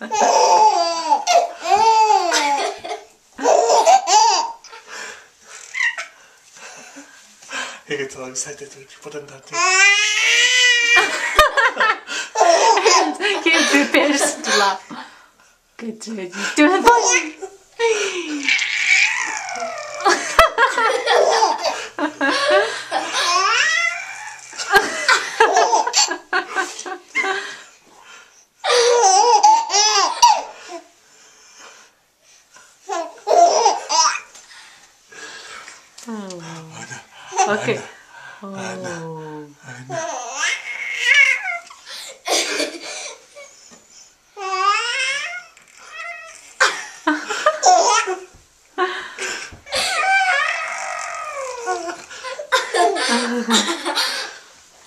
oh. Ik heb het al excited to put in that thing. He prepares to laugh. Good job. You do it. Okay. Anna, oh. Anna, Anna.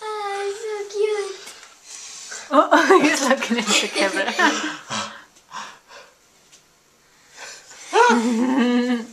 oh, so cute. Oh, he's looking at the camera. Ah.